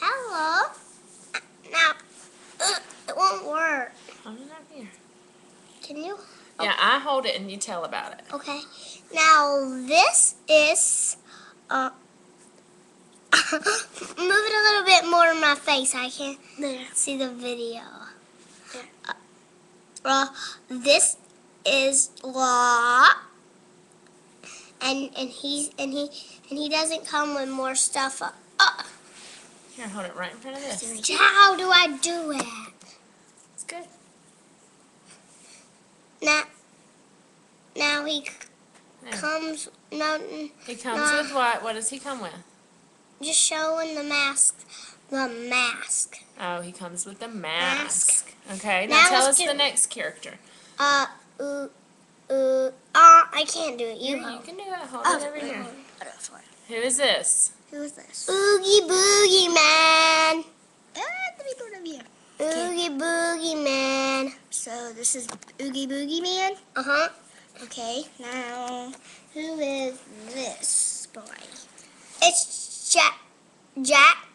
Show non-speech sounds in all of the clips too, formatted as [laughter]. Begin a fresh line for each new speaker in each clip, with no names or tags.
Hello. Now, uh, it won't work.
Hold it up here.
Can you?
Yeah, I hold it and you tell about it.
Okay. Now this is uh [laughs] move it a little bit more in my face. I can
There.
see the video. Uh, uh, this is Law, and and he's and he and he doesn't come with more stuff. Uh,
Here, hold it right in front of this.
how do I do it?
It's good.
Now, now he
There.
comes. No,
He comes
Nah.
with what? What does he come with?
just showing the mask. The mask.
Oh, he comes with the mask.
Mask.
Okay, now,
Now
tell
let's
the next character.
Uh, uh, uh, I can't do it. You
you can do it. Hold
Oh,
it over
wait,
here.
Hold on.
Who is this?
Who is this?
Oogie Boogie Man.
Ah, let me put him here.
Oogie Boogie Man.
So this is Oogie Boogie Man.
Uh huh.
Okay, now who is this boy?
It's Jack. Jack.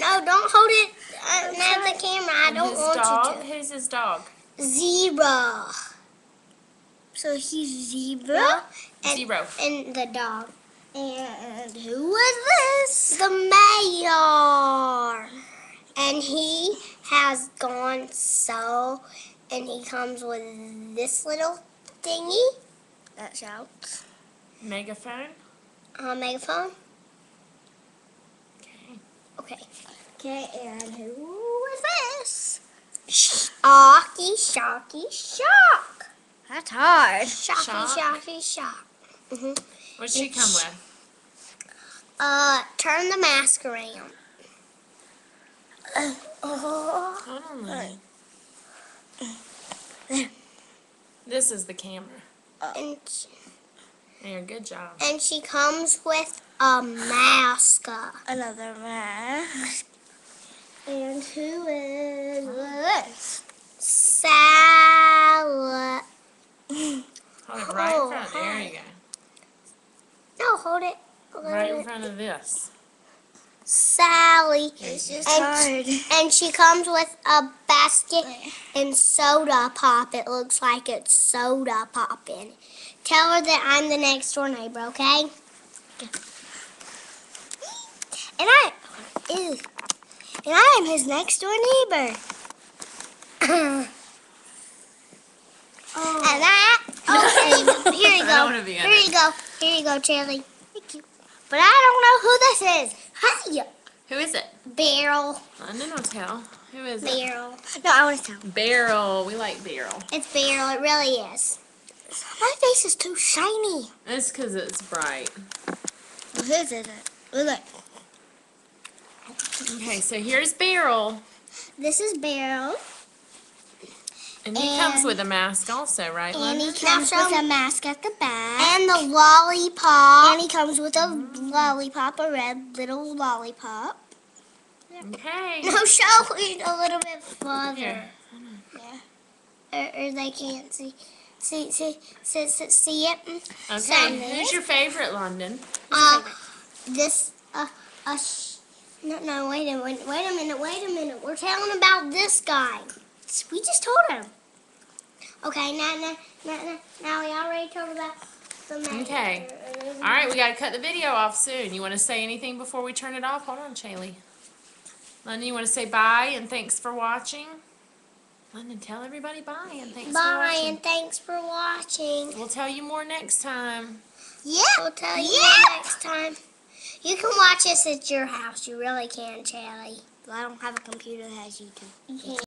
No, don't hold it uh, near the camera. I
And
don't want
dog?
you
Who's his dog?
Zebra.
So he's zebra.
And,
Zero.
And the dog.
And who is this?
The mayor. And he has gone so, and he comes with this little thingy,
That shouts.
Megaphone?
uh, megaphone.
Okay.
Okay.
Okay, and who is this?
Shocky, shocky, shock.
That's hard.
Shocky,
Shock.
shocky, shock. hmm
What's she come with?
Uh, turn the mask around.
Oh.
Hold on, Lily. This is the camera.
And,
There, good job.
and she comes with a mask.
Another mask. And who is this?
Salad.
Hold it right
Oh,
in front. There you go.
No, hold it.
Right in front of this.
Sally.
It's just
And-
hard.
And she comes with a basket and soda pop. It looks like it's soda popping. Tell her that I'm the next door neighbor, okay?
And I, ew. and I am his next door neighbor. Uh-huh.
And that, okay, [laughs] here you go.
wanna be in
Here you go. Here you go, Charlie.
But I don't know who this is.
Hi,
Who is it?
Barrel.
London will tell. Who is it?
Barrel.
No, I want to tell.
Barrel. We like Barrel.
It's Barrel. It really is.
My face is too shiny.
It's because it's bright.
Well, whose is it? Look.
Okay, so here's Barrel.
This is Barrel.
And he comes with a mask also, right,
And he comes with a mask at the back.
And the lollipop.
And he comes with a lollipop, a red little lollipop.
Okay.
No, show [laughs] it a little bit further.
Here.
Yeah.
Or, or they can't see. See, see, see, see, see it?
Okay,
Sanders.
who's your favorite, London?
Uh, this, uh, uh, sh- no, no, wait a minute, wait a minute, wait a minute. We're telling about this guy. We just told him. Okay, now, now, now, now, now we already told about the man.
Okay. All right, we got to cut the video off soon. You want to say anything before we turn it off? Hold on, Shaylee. London, you want to say bye and thanks for watching? London, tell everybody bye and thanks for
Bye,
watching.
and thanks for watching.
We'll tell you more next time.
Yeah. We'll tell you
Yeah.
next time. You can watch us at your house. You really can, Charlie.
But I don't have a computer that has YouTube.
You can.